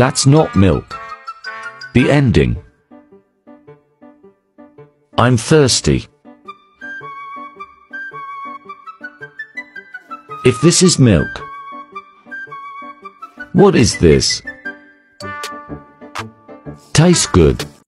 That's not milk. The ending. I'm thirsty. If this is milk, what is this? Tastes good.